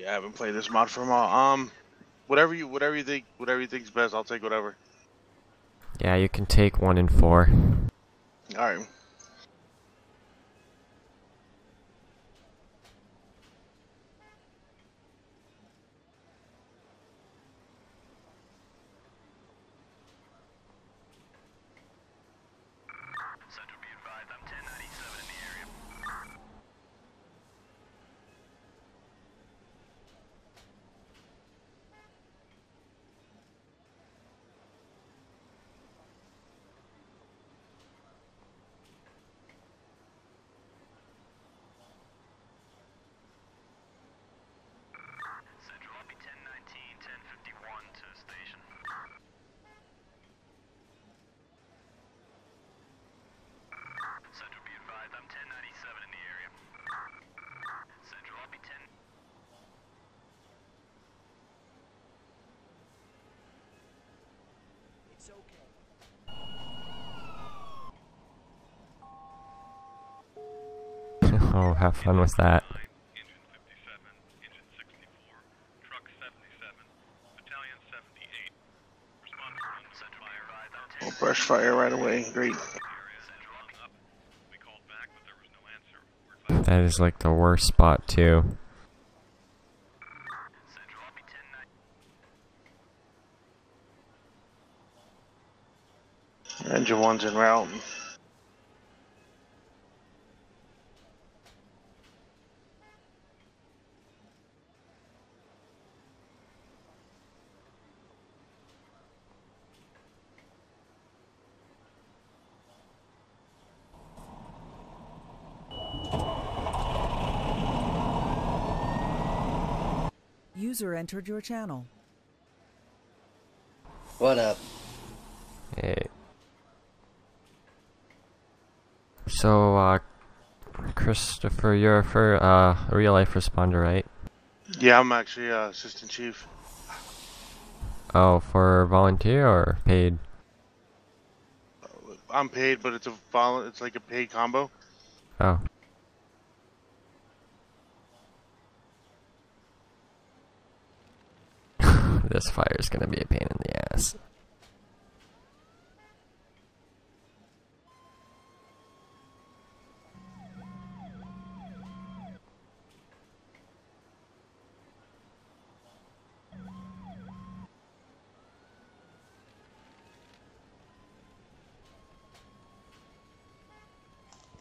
Yeah, I haven't played this mod for a while. Um, whatever you, whatever you think, whatever you think's best, I'll take whatever. Yeah, you can take one and four. All right. Central, I'll be 1019, 1051 to station. Central, be advised, I'm 1097 in the area. Central, I'll be 10. oh, have fun with that. Engine 57, Engine 64, Truck 77, Battalion 78. Respond to room Central fire. We'll brush fire right away. Great. Central, up. We called back, but there was no answer. We're advised That is like the worst spot too. Central, I'll be 1019. Engine one's in route. User entered your channel. What up? Hey. So, uh, Christopher, you're for uh, a real life responder, right? Yeah, I'm actually uh, assistant chief. Oh, for volunteer or paid? I'm paid, but it's a vol- It's like a paid combo. Oh. This fire is gonna be a pain in the ass.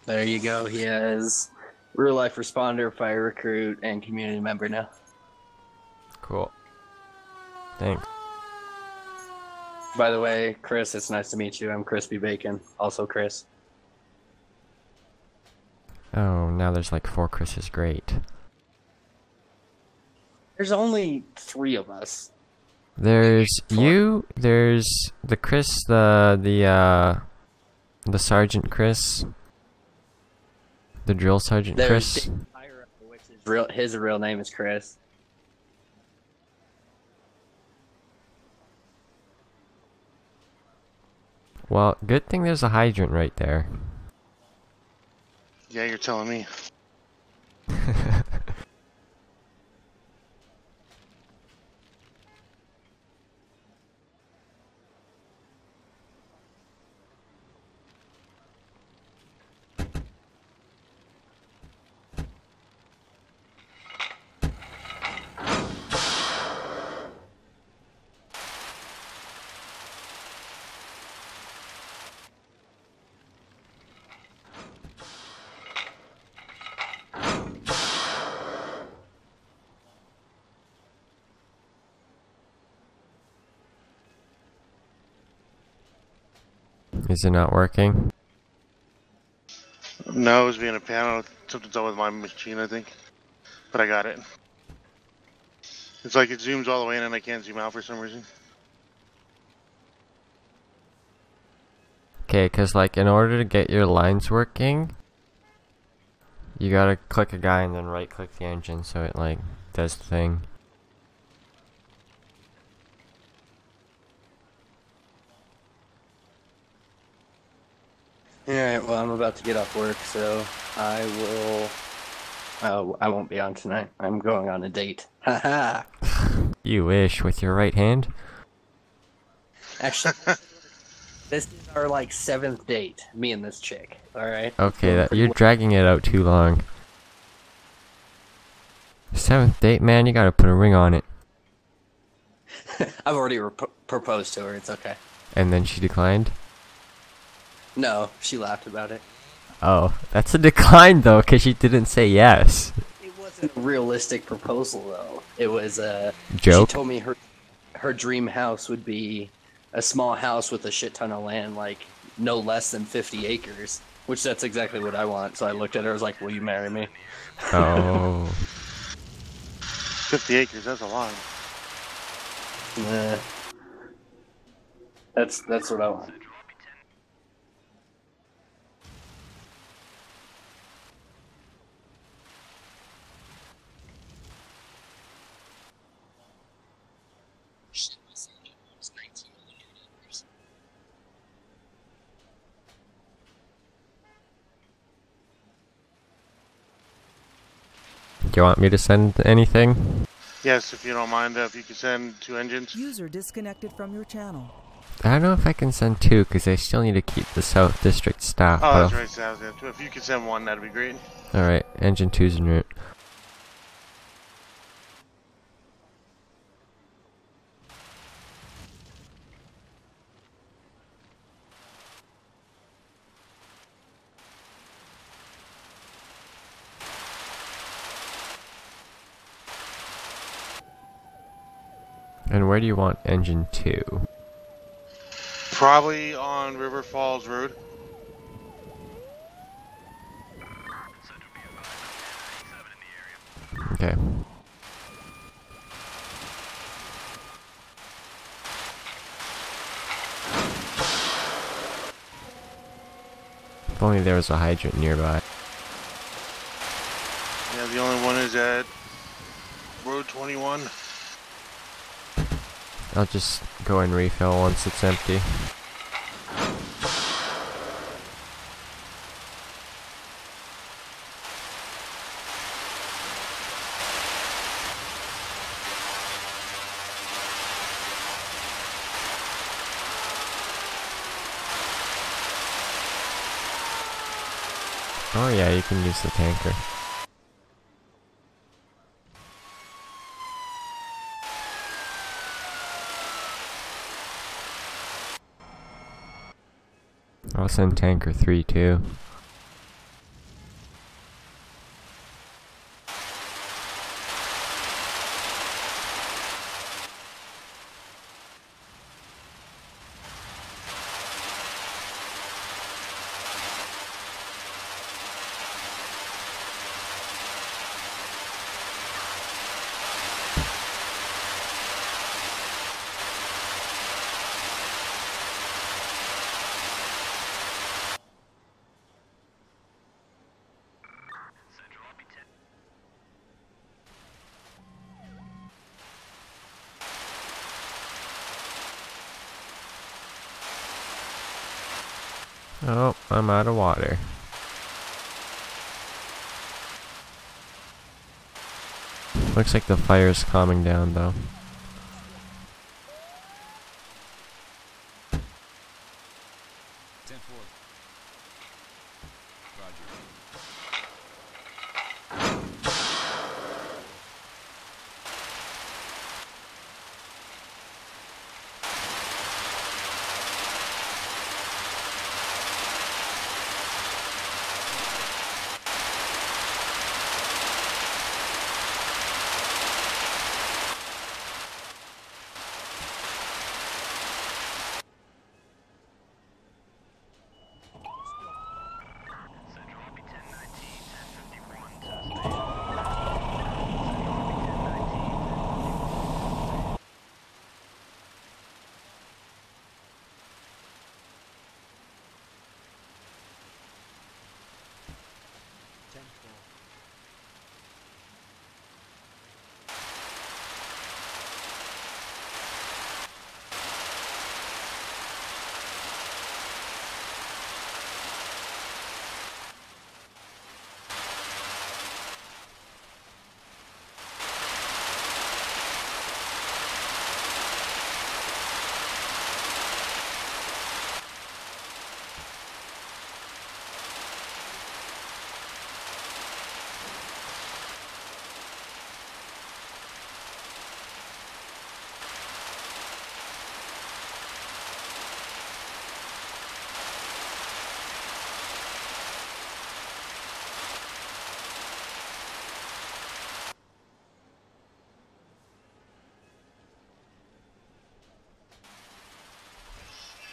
There you go. He is real life responder, fire recruit, and community member now. Thanks. By the way, Chris, it's nice to meet you. I'm Crispy Bacon. Also, Chris. Oh, now there's like four Chris's. Great. There's only three of us. There's Four. you. There's the Chris, the the uh, the Sergeant Chris, the drill sergeant There's Chris. Dave Tyra, which is real. His real name is Chris. Well, good thing there's a hydrant right there. Yeah, you're telling me. Is it not working? No, it was being a panel. Something's up with my machine, I think. But I got it. It's like it zooms all the way in and I can't zoom out for some reason. Okay, cause like in order to get your lines working, you gotta click a guy and then right click the engine so it like does the thing. All right. Well, I'm about to get off work, so I will Oh, I won't be on tonight. I'm going on a date. Haha. You wish with your right hand. Actually, this is our like seventh date. Me and this chick. All right. Okay, that, you're dragging it out too long. Seventh date, man, you gotta put a ring on it. I've already proposed to her. It's okay. And then she declined. No, she laughed about it. Oh, that's a decline though, because she didn't say yes. It wasn't a realistic proposal though. It was uh Joke. She told me her her dream house would be a small house with a shit ton of land, like no less than 50 acres. Which that's exactly what I want. So I looked at her. I was like, "Will you marry me?" Oh, 50 acres, that's a lot. Nah. That's that's what I want. Do you want me to send anything? Yes, if you don't mind, uh, if you could send two engines. User disconnected from your channel. I don't know if I can send two, because I still need to keep the South District staff. Oh, but that's I'll- right, South. yeah. If you could send one, that'd be great. Alright, engine two's en route. And where do you want engine two? Probably on River Falls Road. Okay. If only there was a hydrant nearby. Yeah, the only one is at Road 21. I'll just go and refill once it's empty. Oh yeah, you can use the tanker. I'll tanker 3 too. Oh, I'm out of water. Looks like the fire is calming down though.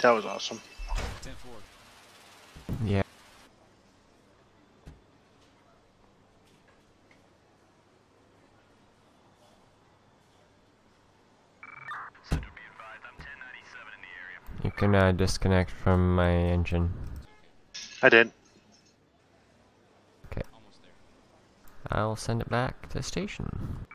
That was awesome. Yeah. You can uh, disconnect from my engine. I did. Okay. I'll send it back to station.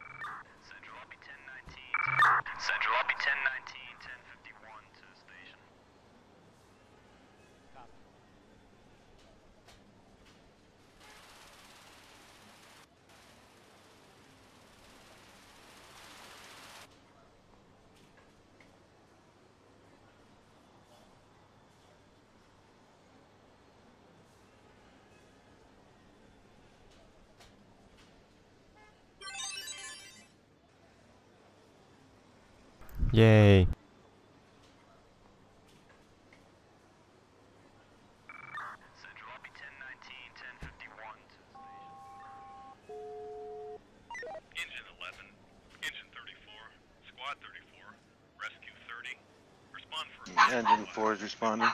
responding.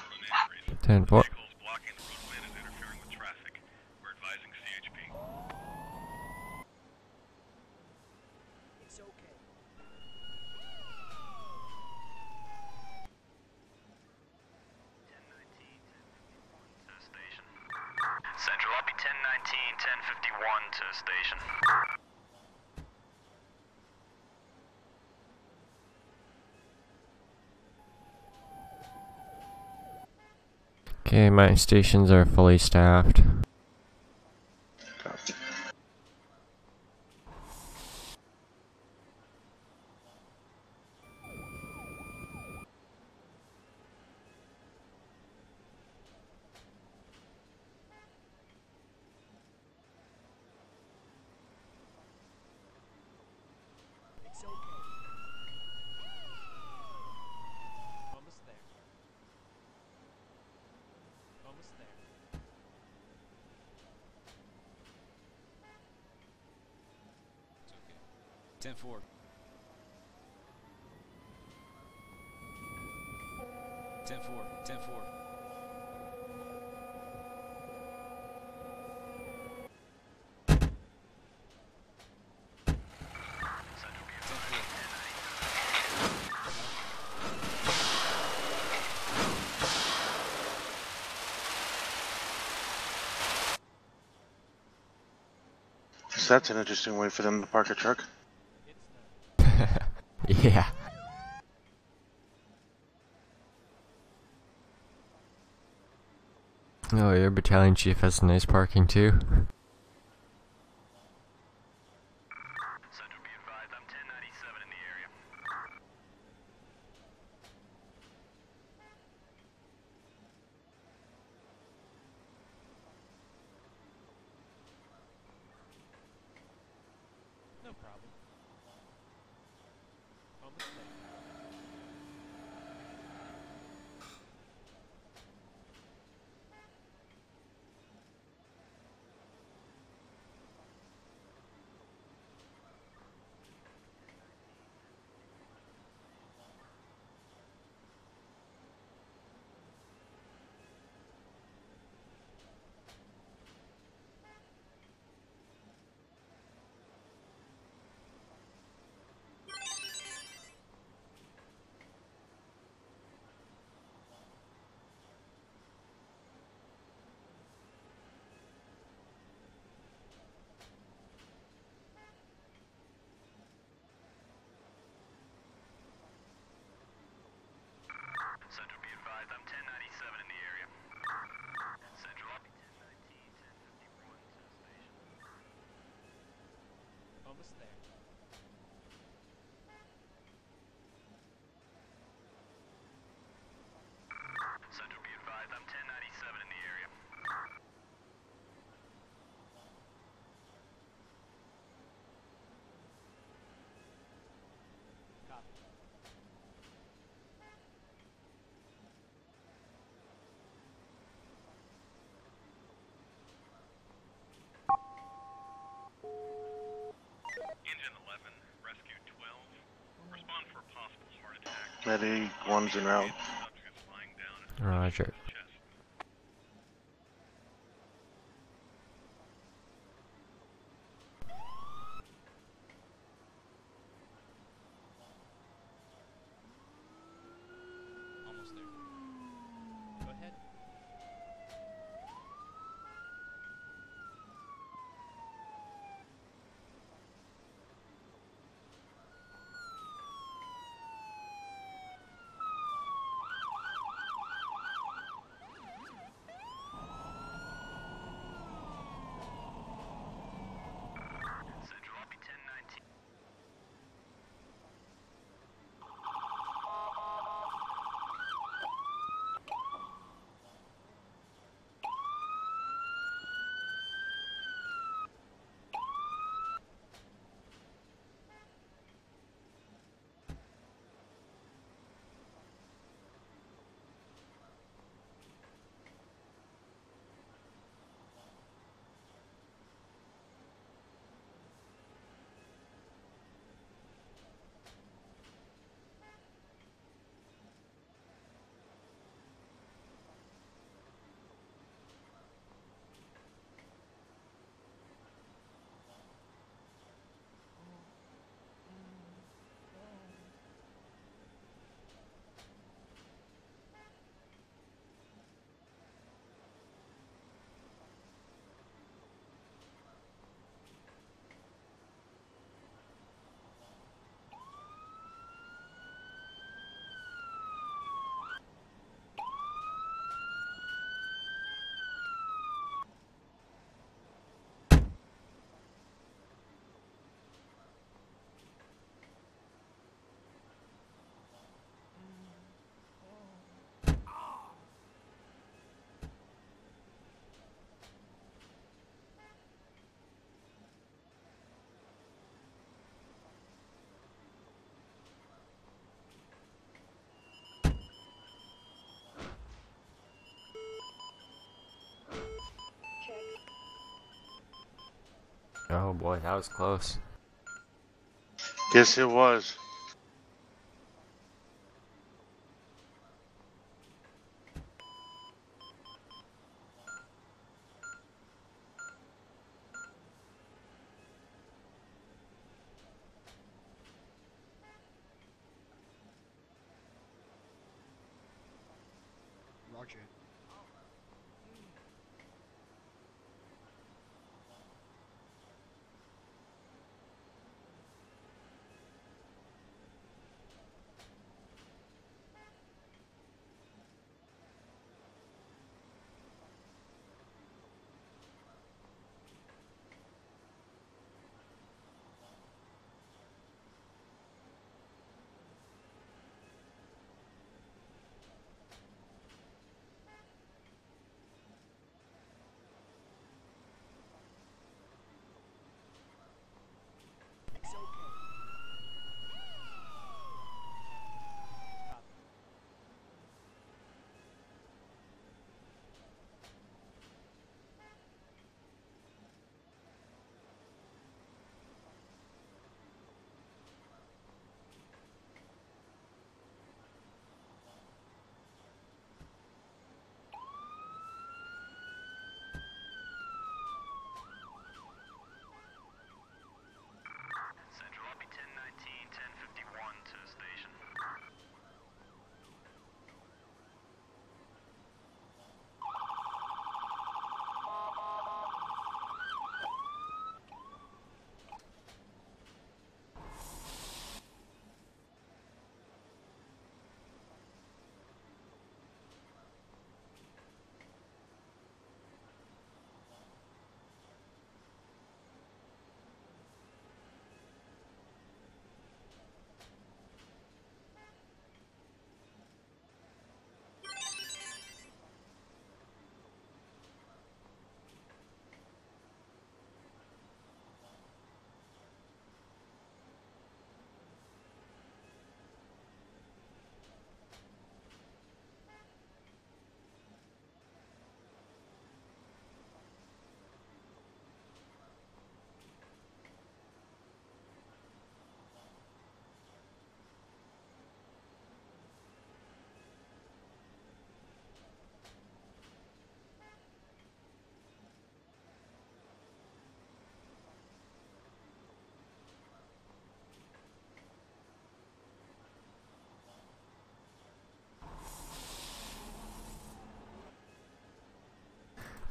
Okay, my stations are fully staffed. 10-4. Ten four, ten four. So that's an interesting way for them to park a truck yeah. Oh, your battalion chief has nice parking too. was there. Medic, one's in route. Roger. Oh boy, that was close. Yes, it was.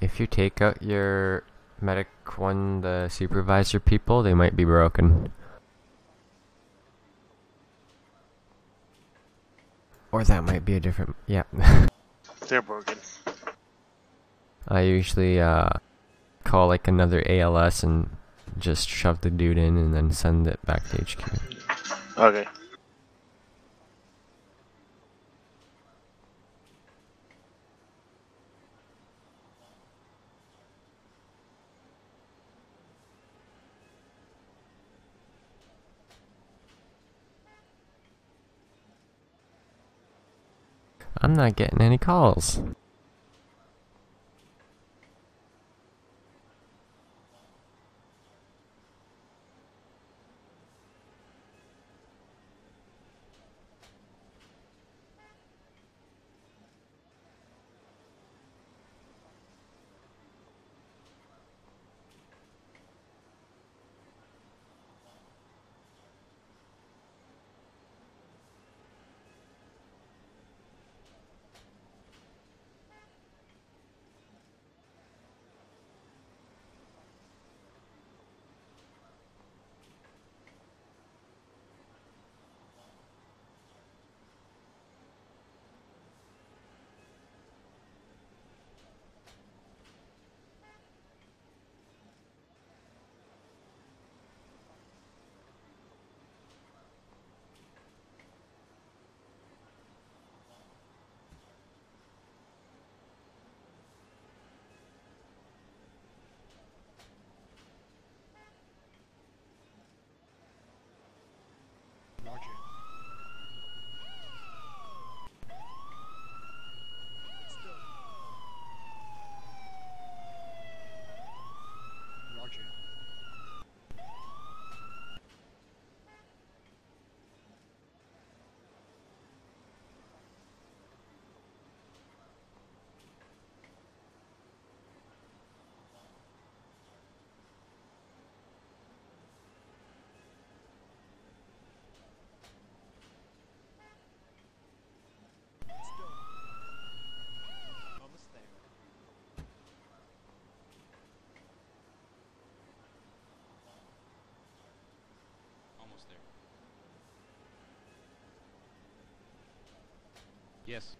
If you take out your medic one, the supervisor people, they might be broken. Or that might be a different. Yeah. They're broken. I usually uh, call like another ALS and just shove the dude in and then send it back to HQ. Okay. I'm not getting any calls. Roger. Roger. Almost there. There. Yes.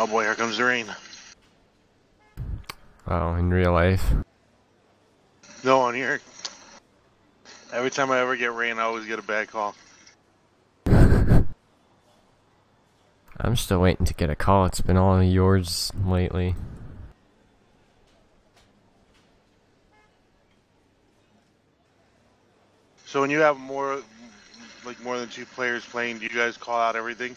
Oh boy, here comes the rain. Oh, in real life. No, on here. Every time I ever get rain, I always get a bad call. I'm still waiting to get a call. It's been all yours lately. So when you have more, like more than two players playing, do you guys call out everything?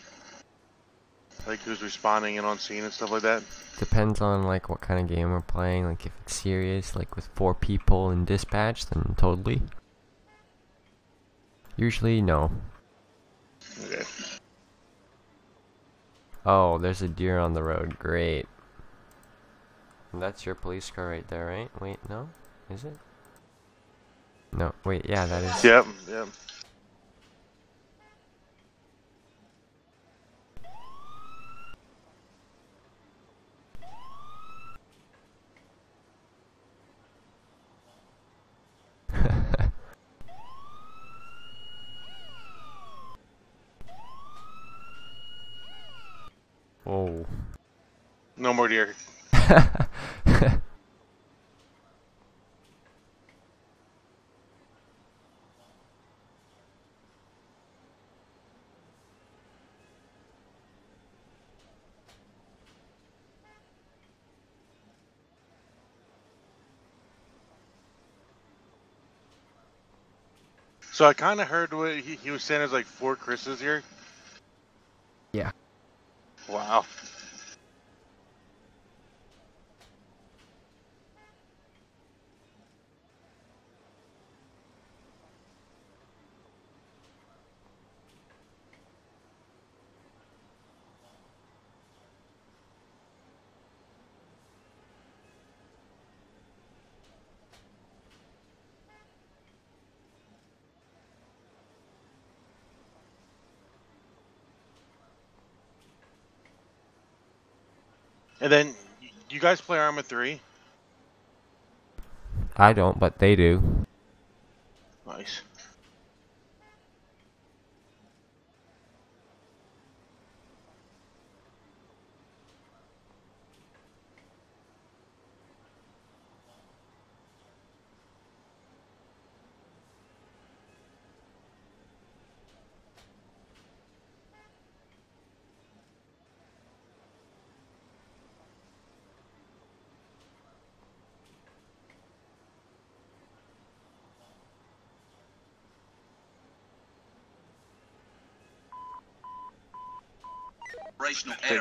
Like who's responding and on scene and stuff like that? Depends on like what kind of game we're playing. Like if it's serious, like with four people in dispatch, then totally. Usually, no. Okay. Oh, there's a deer on the road. Great. And that's your police car right there, right? Wait, no? Is it? No, wait, yeah, that is. Yep, yep. No more deer. So I kind of heard what he, he was saying. There's like four Chris's here. Yeah. Wow. And then you guys play Arma 3? I don't, but they do. Nice.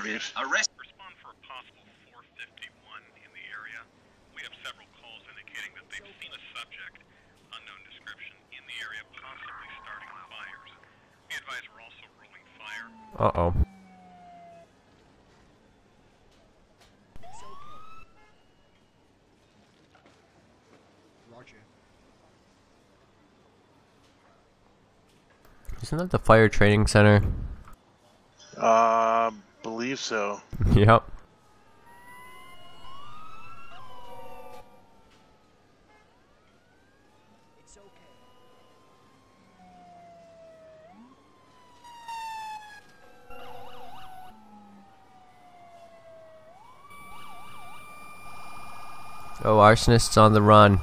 Figures. Arrest. Respond for a possible 451 in the area. We have several calls indicating that they've seen a subject, unknown description, in the area possibly starting fires. Be advised we're also rolling fire. Uh oh. Roger. Isn't that the fire training center? Believe so. yep. Oh, arsonists on the run.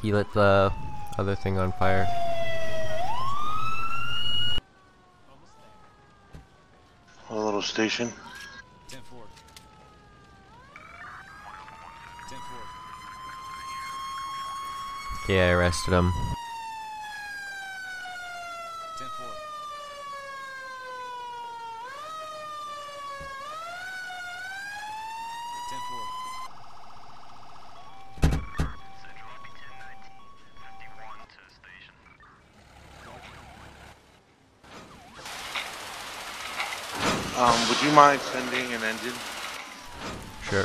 He lit the other thing on fire. A little station. 10 4. 10 4. Yeah, I arrested him. Sending an engine? Sure.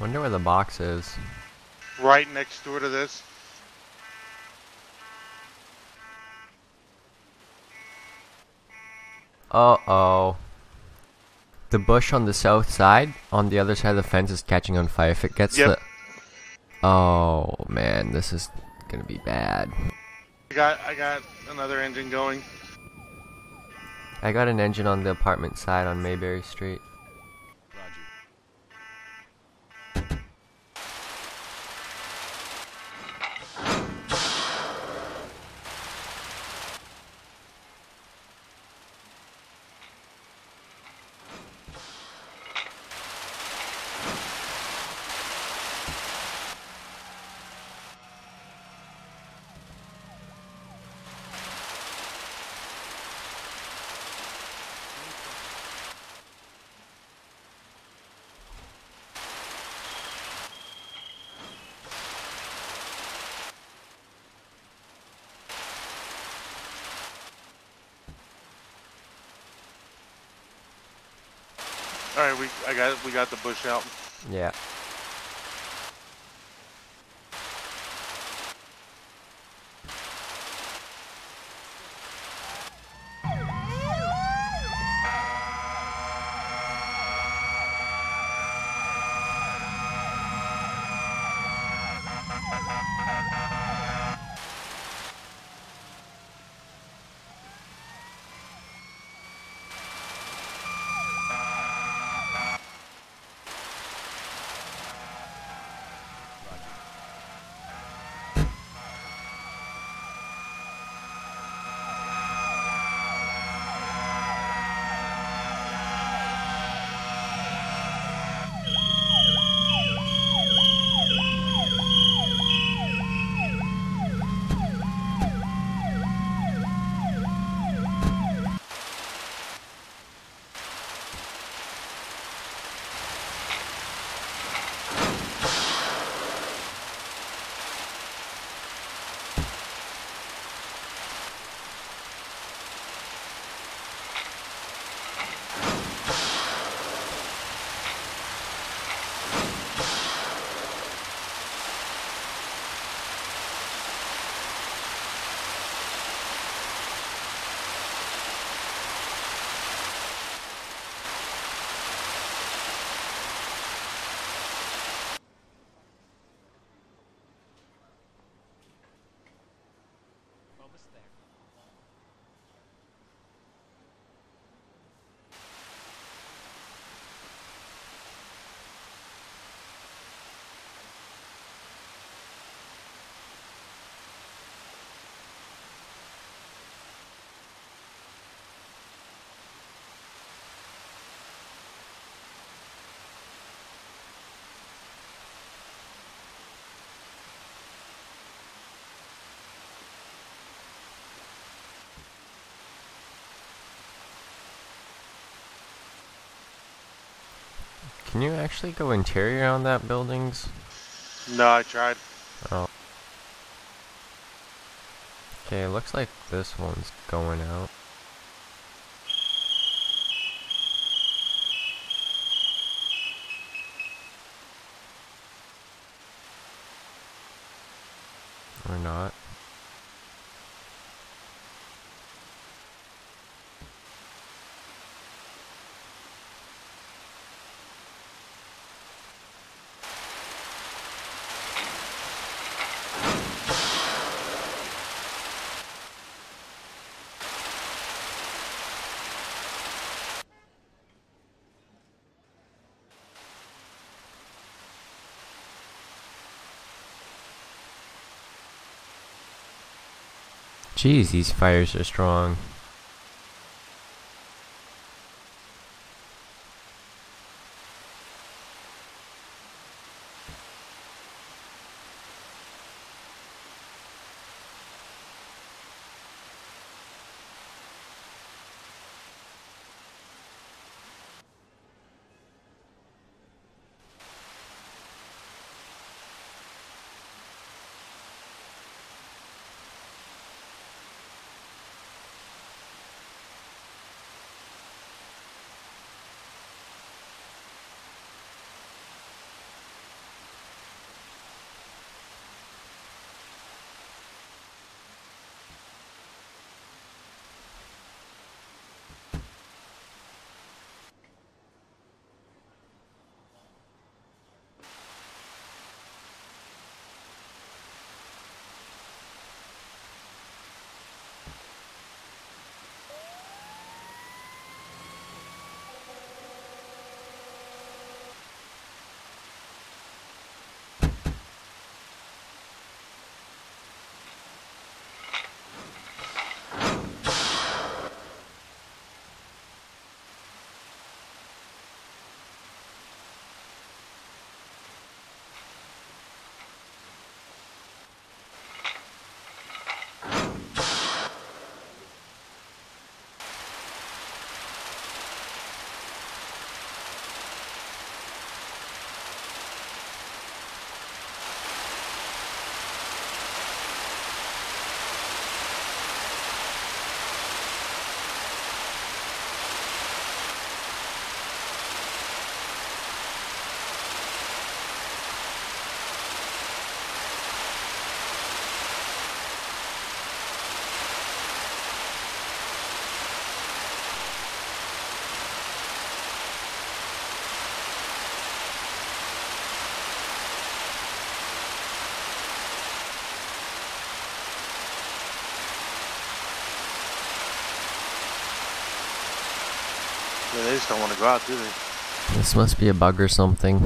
Wonder where the box is. Right next door to this. Uh oh. The bush on the south side, on the other side of the fence, is catching on fire. If it gets Yep. the. Oh man, this is gonna be bad. I got I got another engine going. I got an engine on the apartment side on Mayberry Street. Roger. All right, we I got we got the bush out. Yeah. Can you actually go interior on that buildings? No, I tried. Oh. Okay, looks like this one's going out. Or not. Jeez, these fires are strong. They just don't want to go out, do they? This must be a bug or something.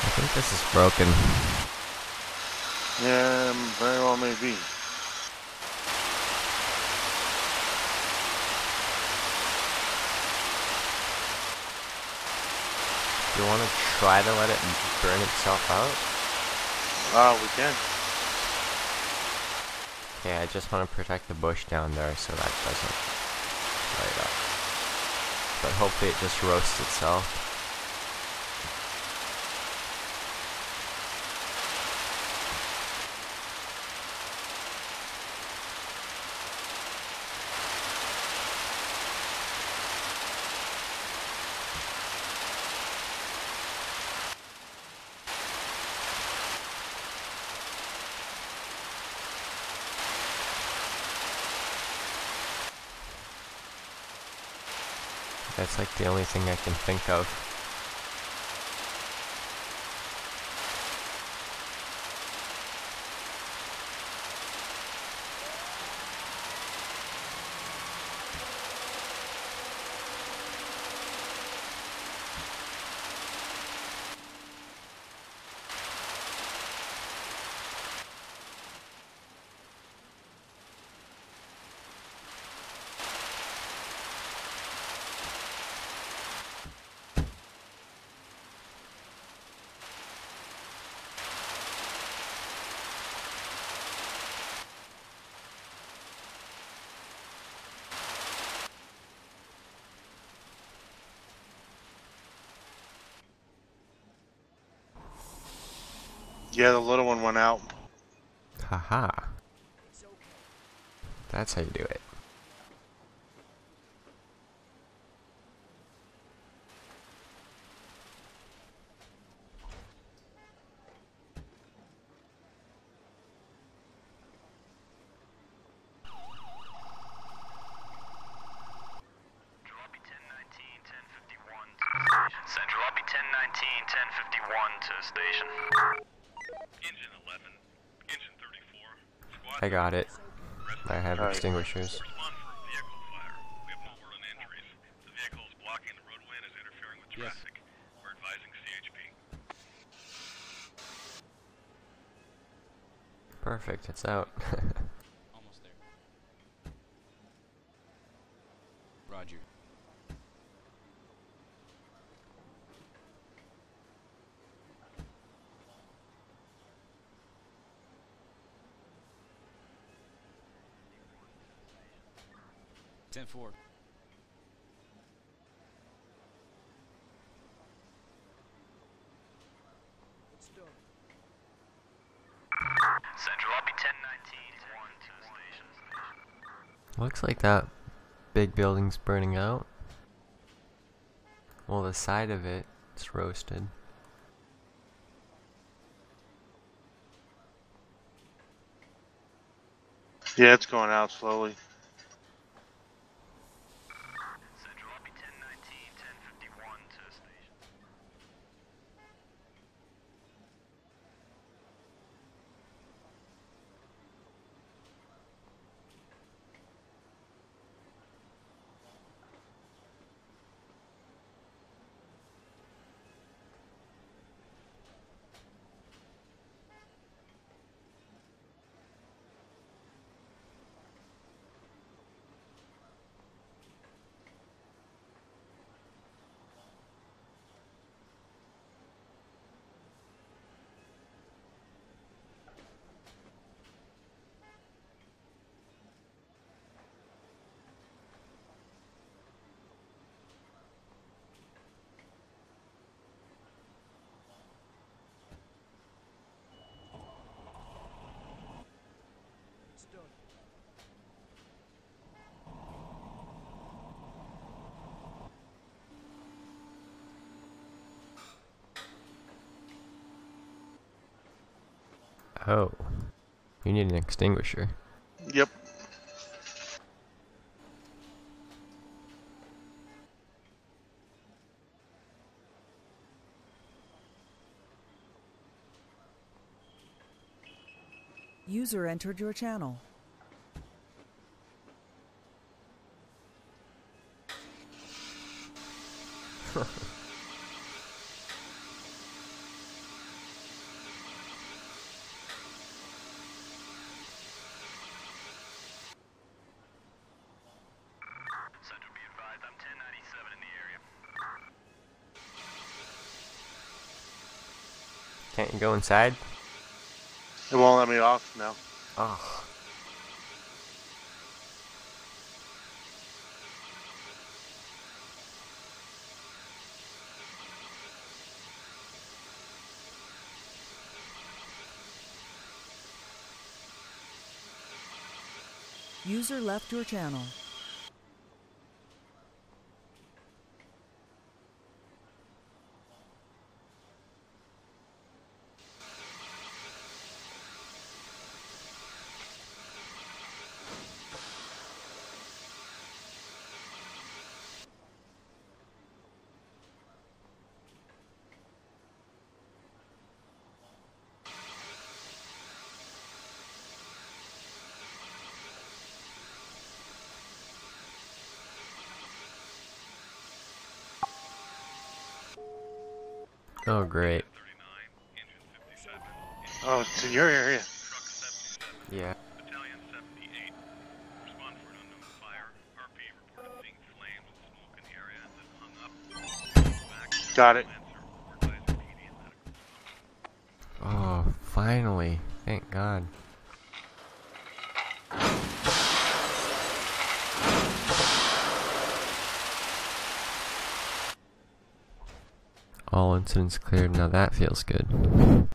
I think this is broken. Yeah, um, very well may be. Do you want to try to let it burn itself out? Ah, we can. Okay, I just want to protect the bush down there so that doesn't light up. But hopefully it just roasts itself. That's like the only thing I can think of. Yeah, the little one went out. Haha. That's how you do it. Jalopy 1019, 1051 to station. Central Jalopy 1019, 1051 to station. Engine 11, engine 34. Squad I got it. I have Alright. extinguishers. respond for vehicle fire. We have no word on injuries. The vehicle is blocking the roadway and is interfering with Yes. We're advising CHP. Perfect, it's out. Almost there. Roger. Ten four. Central Jalopy 1019, 1 to. Looks like that big building's burning out. Well, the side of it, it's roasted. Yeah, it's going out slowly. Central Jalopy 1019, 1051 to station. Oh. You need an extinguisher. Yep. User entered your channel. can't go inside? It won't let me off now. Oh. Ah. User left your channel. Oh, great. 39, engine 57, Oh, it's in your area. Yeah. battalion 78. Respond for an unknown fire. RP reported seeing flames and smoke in the area and then hung up. Back Got it. Lancer, advisor PD and medical. Oh, finally. Thank God. All incidents cleared. Now that feels good.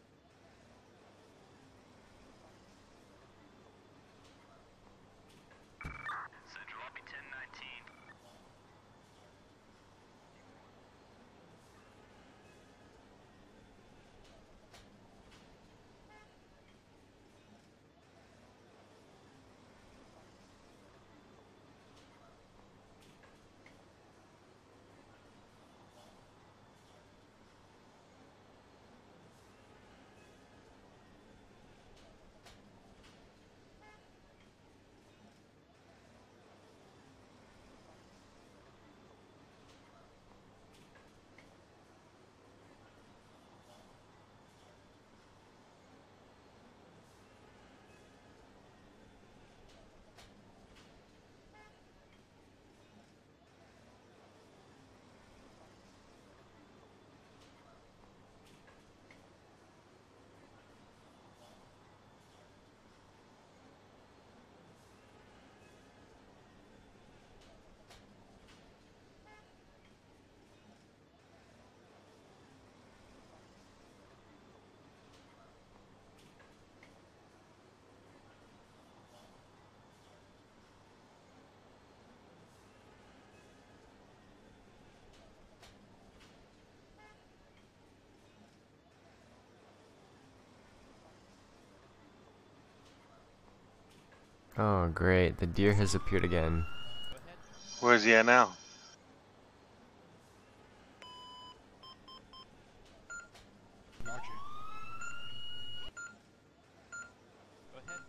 Oh, great. The deer has appeared again. Where's he at now? Roger. Go ahead.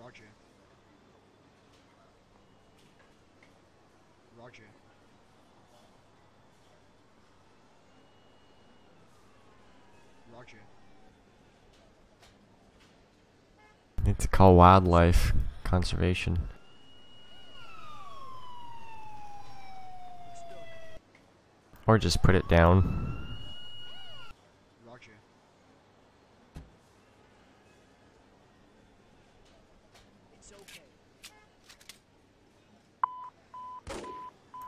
Roger. Roger. Roger. Need to call wildlife conservation. Or just put it down. Roger.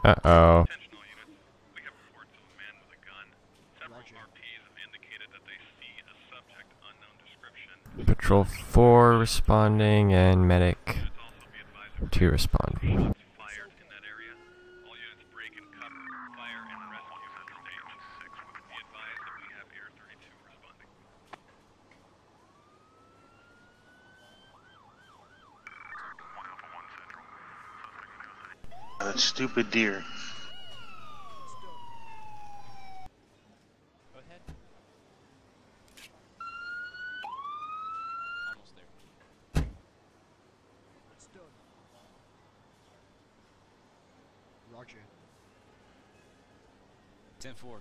Uh oh. Attention all units. We have reports of a man with a gun. Several Roger. RPs have indicated that they see a subject unknown description. Patrol 4 responding and medic 2 respond. that area. All units break and cover, fire, and rescue at stage 6. Be advised that we have Air 32 responding. That stupid deer. Go ahead. Almost there. Roger. 10 4.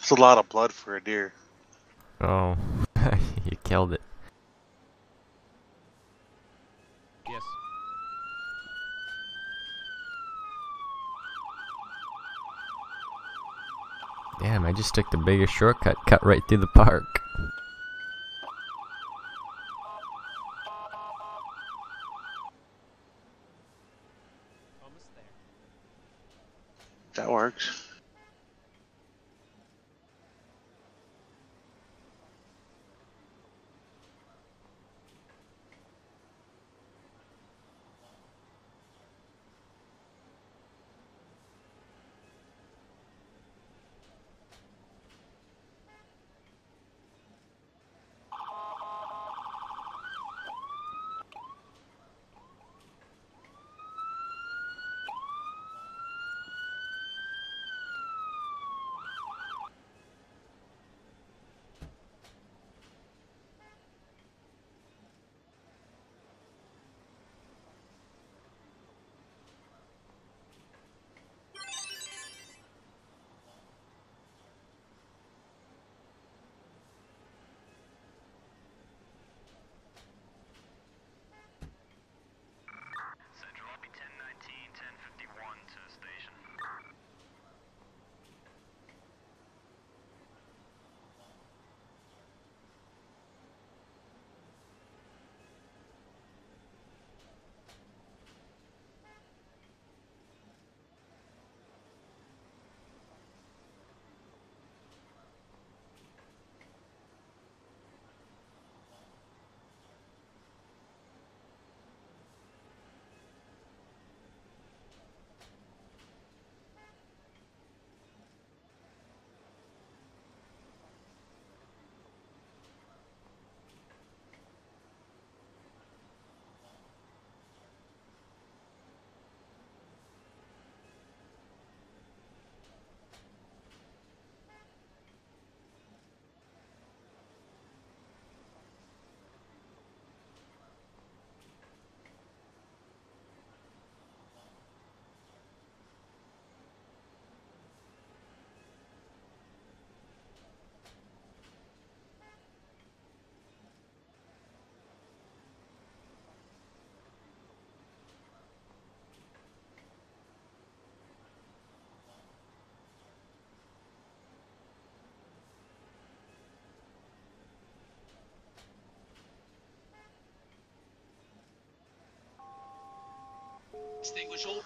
It's a lot of blood for a deer. Oh, you killed it. Yes. Damn, I just took the biggest shortcut, cut right through the park.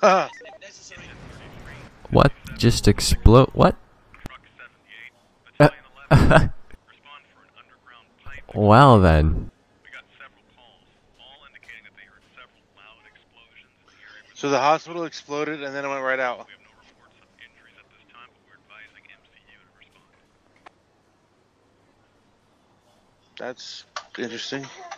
Uh. they heard several loud explosions in the area. So the hospital exploded and then it went right out. That's have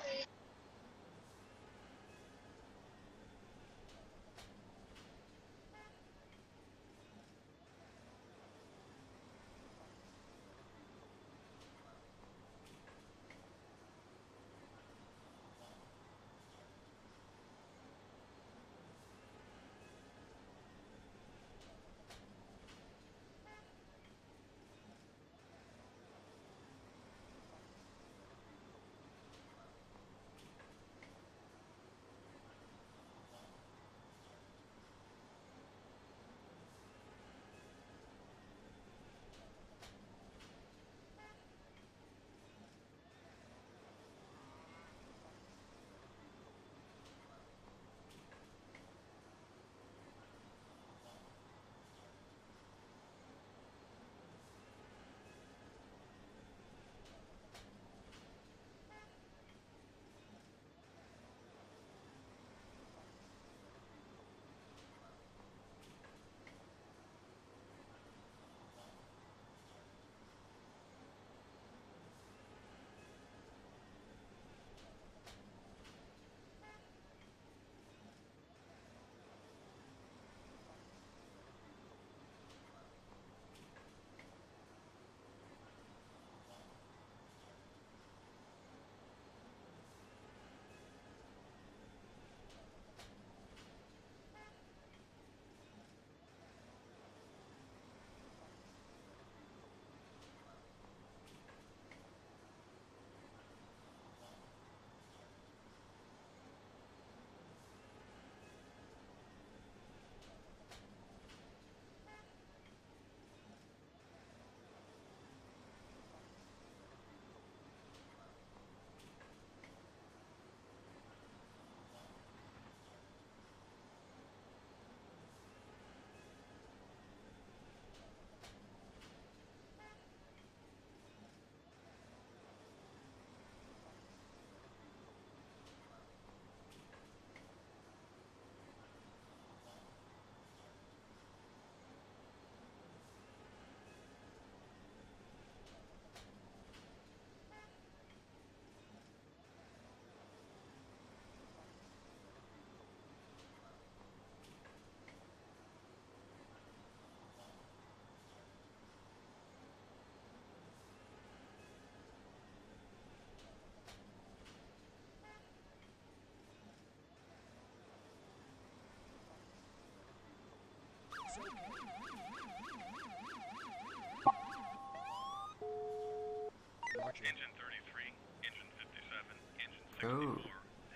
Roger. Engine 33, Engine 57, Engine 64, Ooh.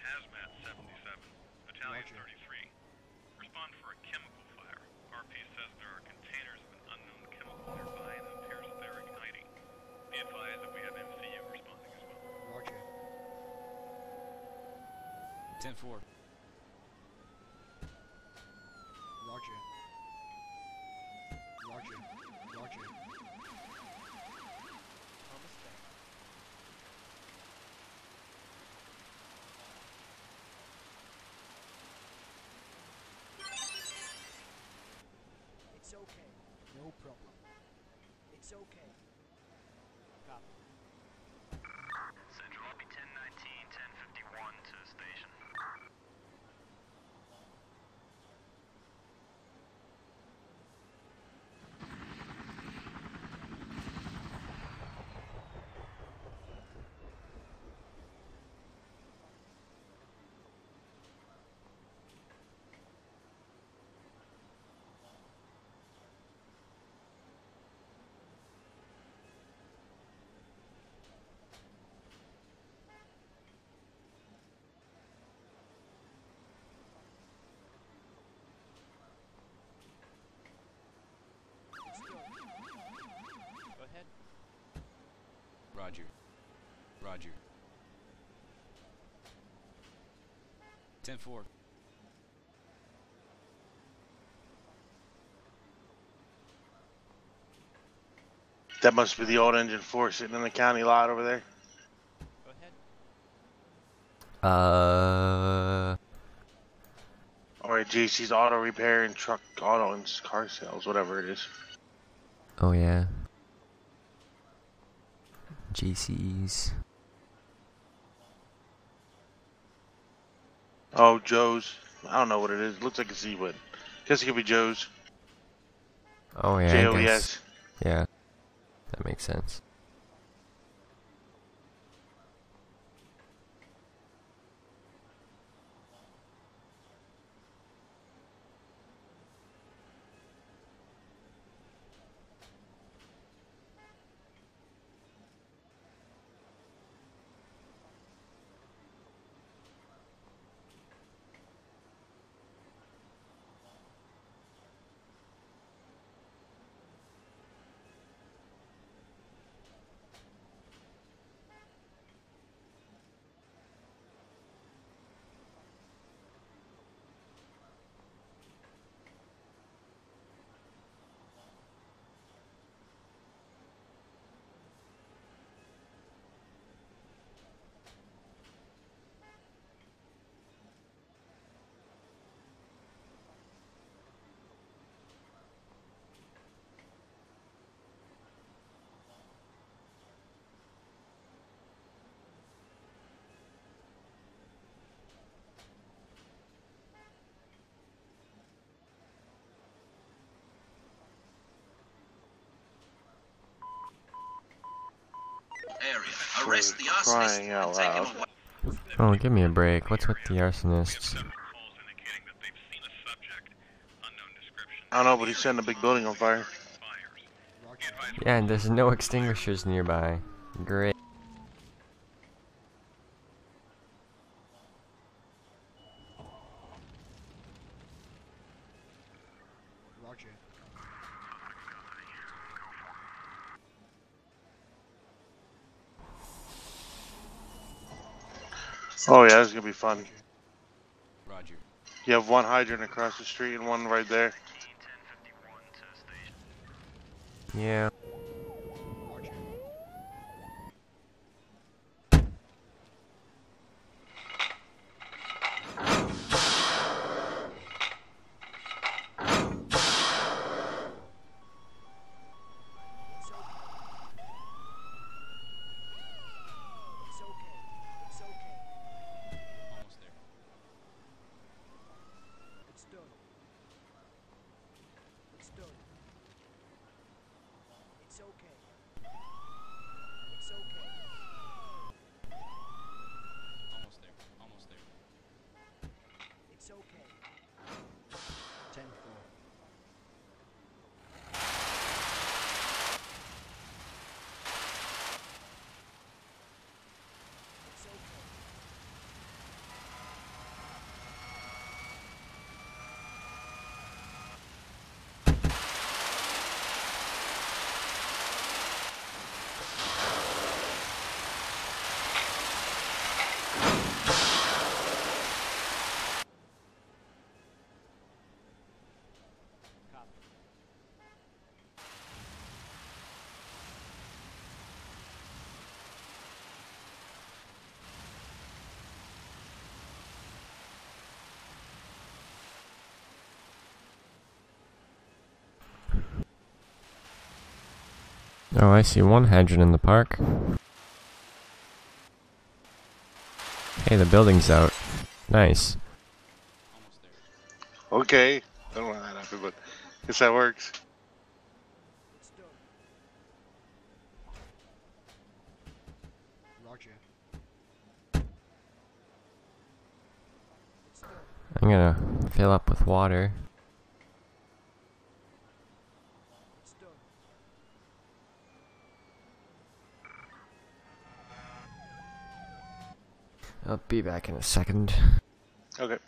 Hazmat 77, Battalion Roger. 33. Respond for a chemical fire. RP says there are containers of an unknown chemical nearby and it appears that they're igniting. Be advised that we have MCU responding as well. Roger. 10 4. Roger. Roger. Roger. Almost there. It's okay. No problem. It's okay. Copy. Central Lobby 1019, 1051 to station. Go ahead. Roger. Roger. 10 4. That must be the old engine four sitting in the county lot over there. Go ahead. Uh, Or at JC's Auto Repair and Truck Auto and Car Sales, whatever it is. oh yeah. JC's. Oh, Joe's. I don't know what it is. looks like a Z, but guess it could be Joe's. Oh yeah. J I O E guess. Yeah. That makes sense. Area. Arrest the For arsonist crying out and take him loud. away. Oh, give me a break. What's with the arsonists? Several calls indicating that they've seen a subject, unknown description. I don't know, but he's setting a big building on fire. Fires. Roger. Be advised Yeah, and there's no extinguishers nearby. Great. Oh yeah, this is gonna be fun. Roger. You have one hydrant across the street and one right there. Yeah. Oh, I see one hydrant in the park. Hey, the building's out. Nice. Okay. I don't know how that happen, but guess that works. Roger. I'm gonna fill up with water. It's done. I'll be back in a second. Okay.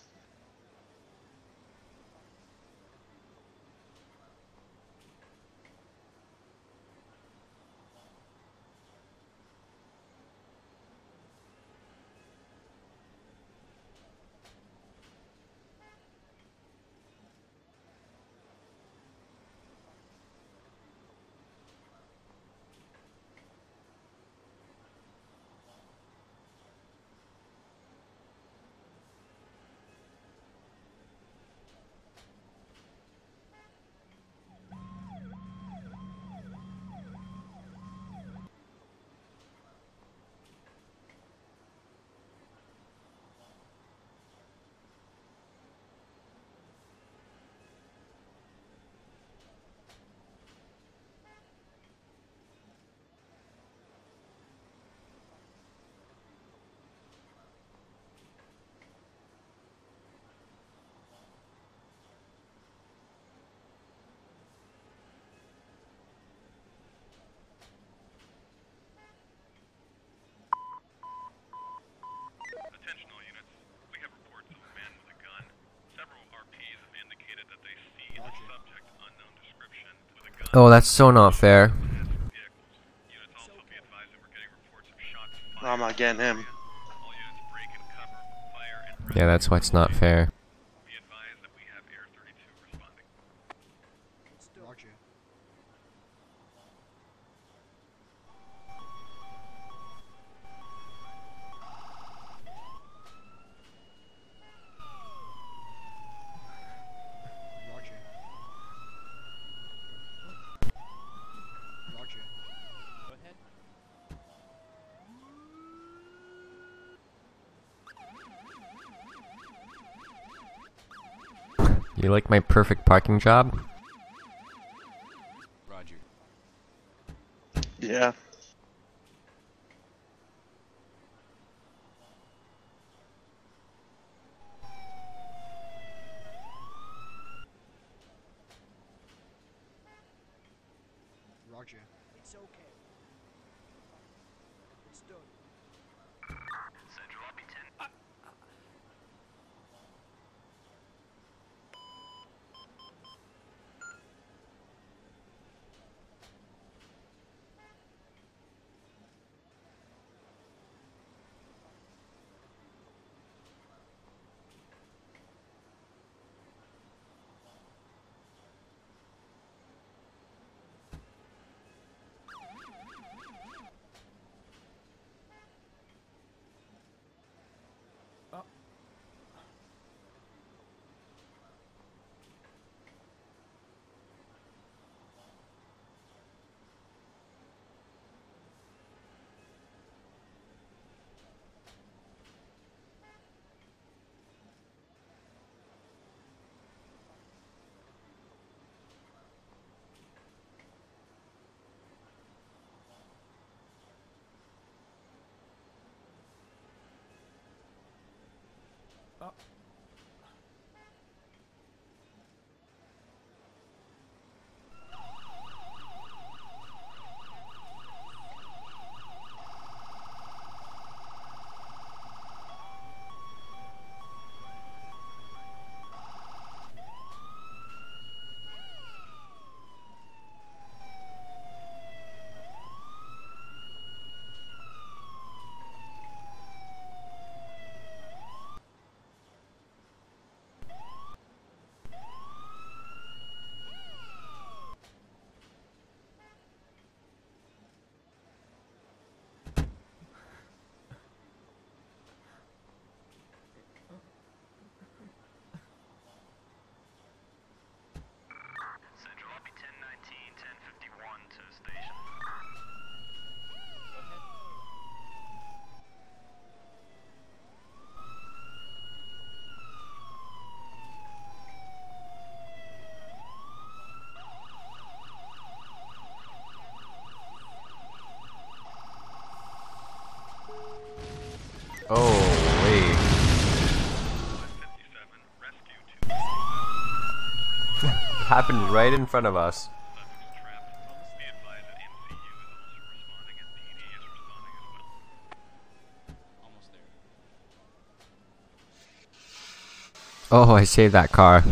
Attention all units. We have reports of a man with a gun. Several RPs have indicated that they see a subject unknown description with a gun. Oh, that's so not fair. Vehicles. Units also be advised that we're getting reports of shots No. I'm not getting him. All units break and cover. Fire and Yeah, that's why it's not fair. be advised that we have Air 32 responding. It's done. Roger. Roger. Roger. Go ahead. You like my perfect parking job? Oh, wait. 57, rescue to Happened right in front of us. Oh, I saved that car.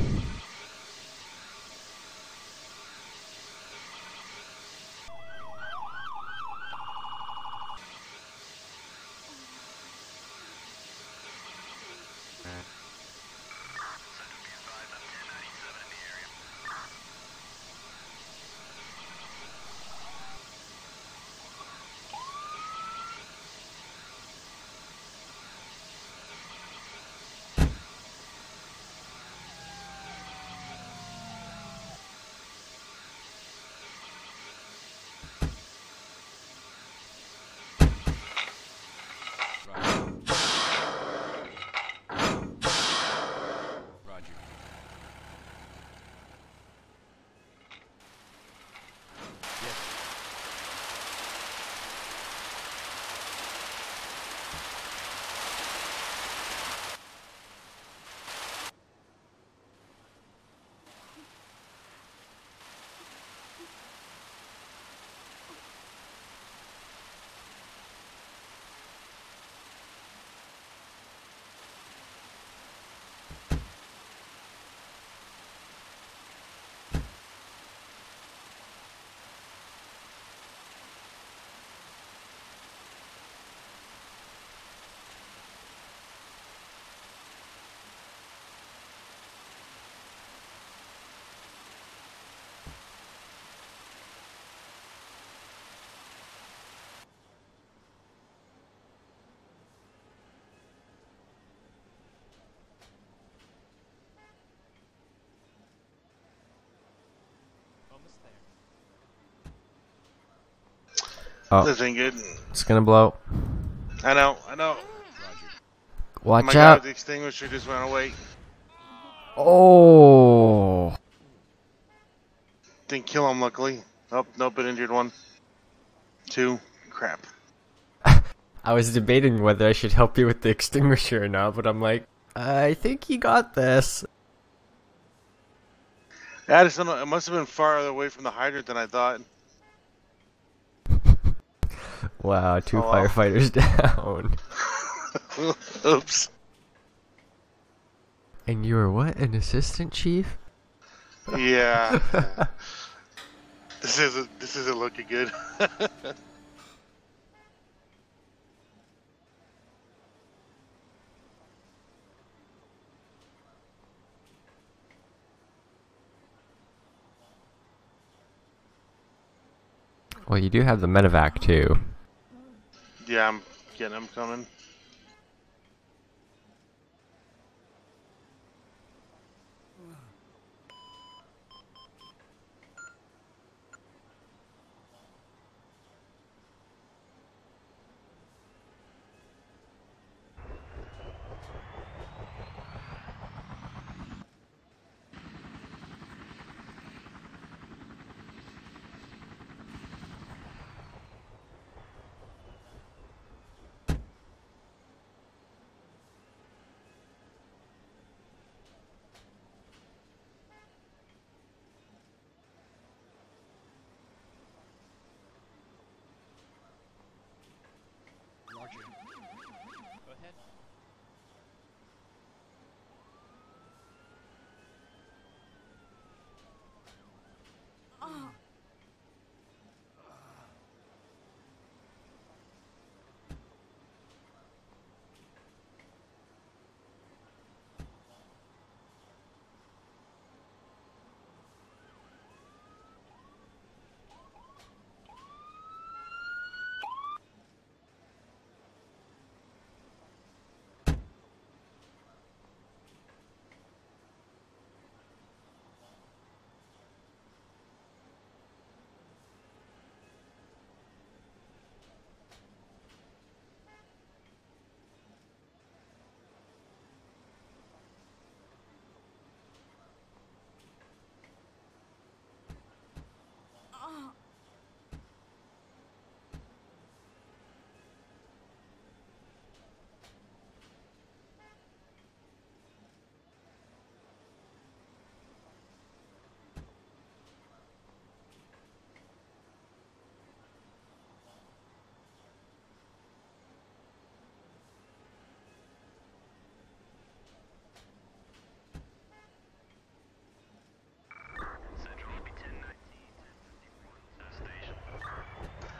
Oh, This ain't good. it's gonna blow. I know, I know. Roger. Oh Watch my out. god, the extinguisher just went away. Oh. Didn't kill him, luckily. Oh, nope, it injured one. Two. Crap. I was debating whether I should help you with the extinguisher or not, but I'm like, I think he got this. I just don't know. It must have been farther away from the hydrant than I thought. Wow, two Oh, wow. firefighters down. Oops. And you were what? An assistant chief? Yeah. this isn't. This isn't looking good. Well, you do have the medevac too. yeah, I'm getting him coming.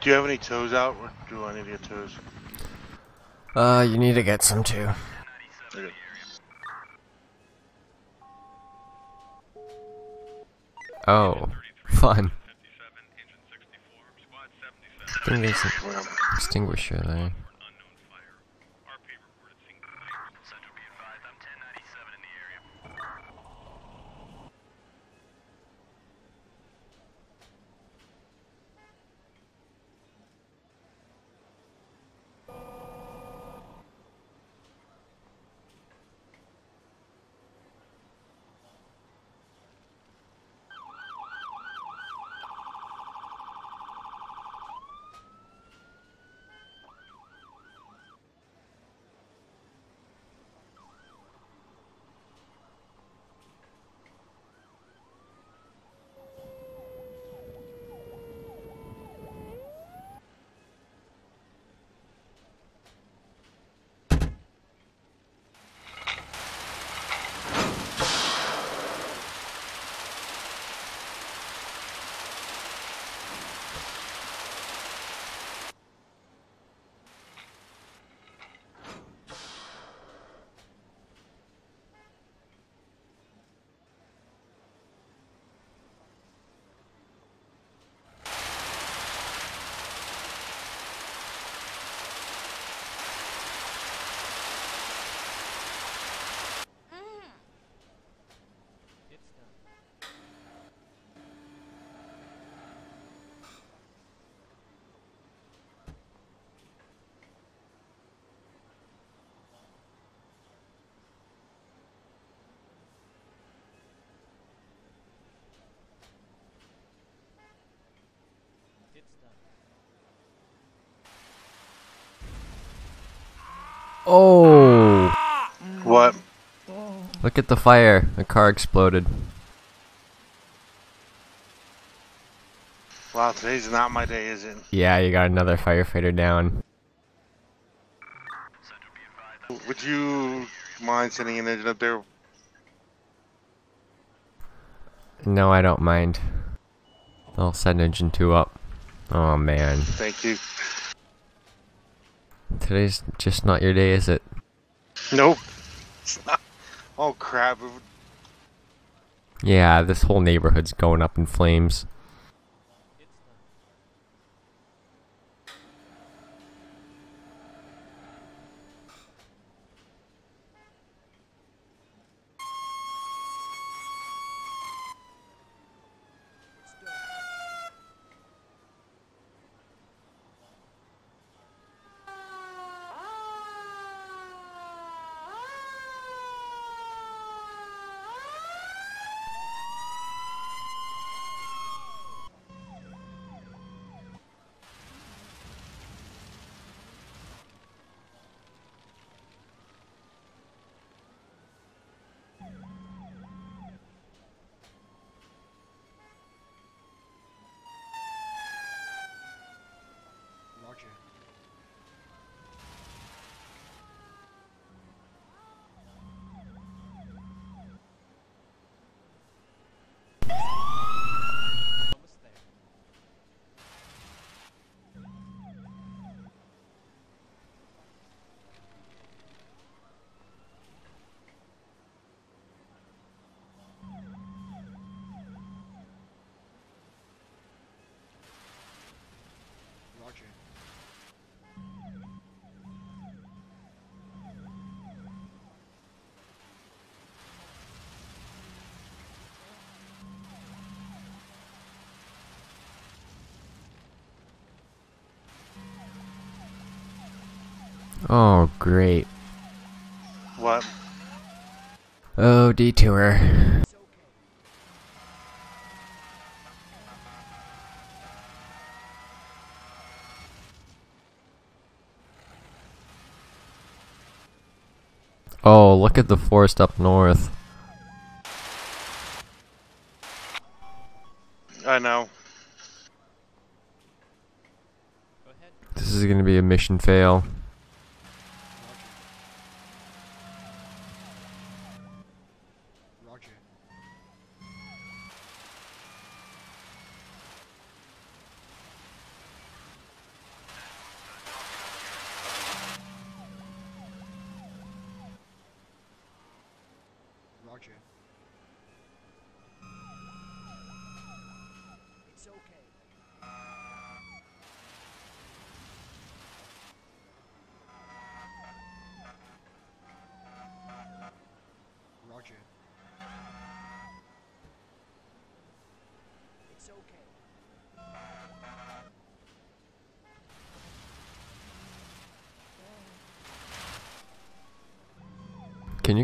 Do you have any tows out, or do I need to get tows? Uh, you need to get some too. Okay. Oh, fun. 57, engine 64, Oh! what? Look at the fire. The car exploded. Wow, today's not my day, is it? Yeah, you got another firefighter down. Would you mind sending an engine up there? No, I don't mind. I'll send engine 2 up. Oh man. Thank you. Today's just not your day, is it? Nope. It's not. Oh crap! Yeah, this whole neighborhood's going up in flames. Roger. Almost there. Roger. Oh, great. What? Oh, detour. Oh, look at the forest up north. I know. This is gonna be a mission fail.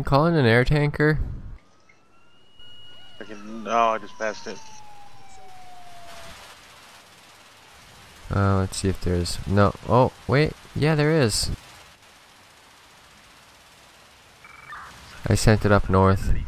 Can you call in an air tanker? I can. Oh, I just passed it. Uh, let's see if there's no. Oh, wait. Yeah, there is. I sent it up north. Roger.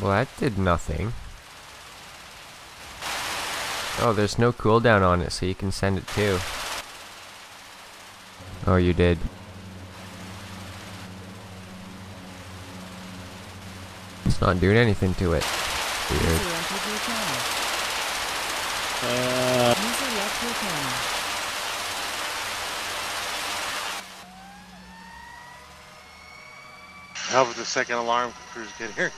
Well, that nothing. Oh, there's no cooldown on it, so you can send it too. Oh, you did. It's not doing anything to it. Weird. How the second alarm crews get here?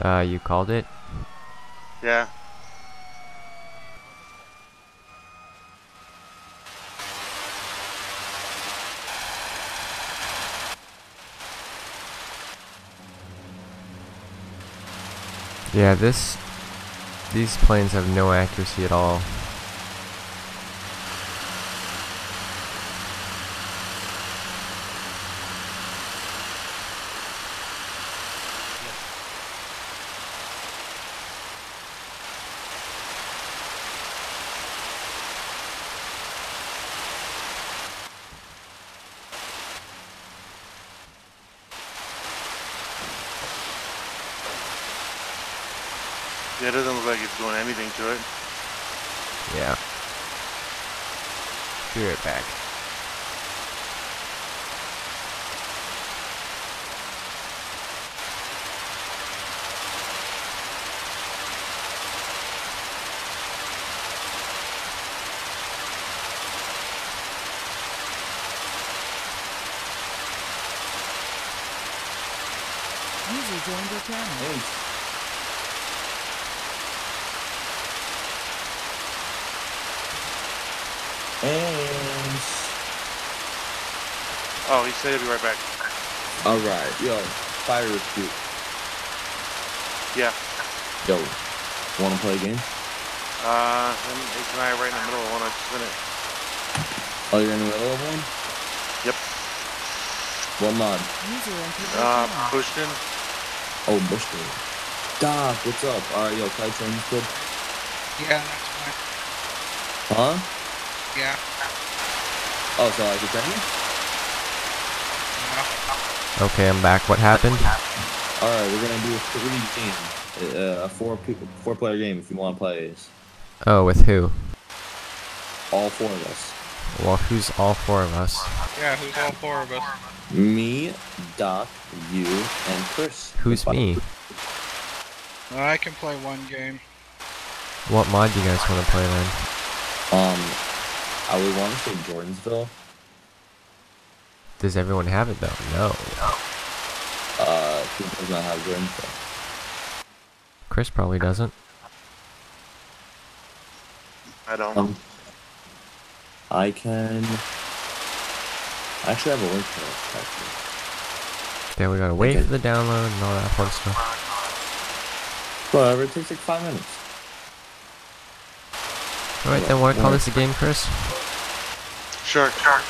Uh, you called it? Yeah. Yeah, this... These planes have no accuracy at all. Yeah, it doesn't look like it's doing anything to it. Yeah. Be right back. User joined your channel. And Oh, he said he'll be right back. all right, yo, fire recruit. Yeah. Yo, wanna play a game? Uh, and Ace and I are right in the middle of one. I just finished. Oh, you're in the middle of one. Yep. What mod? User entered your Uh, channel. Bushton. Oh, Bush League. Doc, what's up? All right, yo, can I train this kid? Yeah, that's fine. Huh? Yeah. Oh, so I can train you? Okay, I'm back. What happened? All right, we're gonna do a three game, uh, a four pe- four player game if you want to play. Is Oh, with who? all four of us. Well, who's all four of us? Yeah, who's all four of us? Me, Doc, you, and Chris. Who's me? I can play one game. What mod do you guys want to play then? Um, I would want to say Jordansville. Does everyone have it though? No. Uh, who does not have Jordansville? Chris probably doesn't. I don't. Um, I can. I actually have a link to it. Actually. Then we gotta wait Okay. for the download and all that fun stuff. Whatever, it takes like five minutes. Alright, then wanna call this a game, Chris? Sure. Sure.